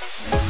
Bye.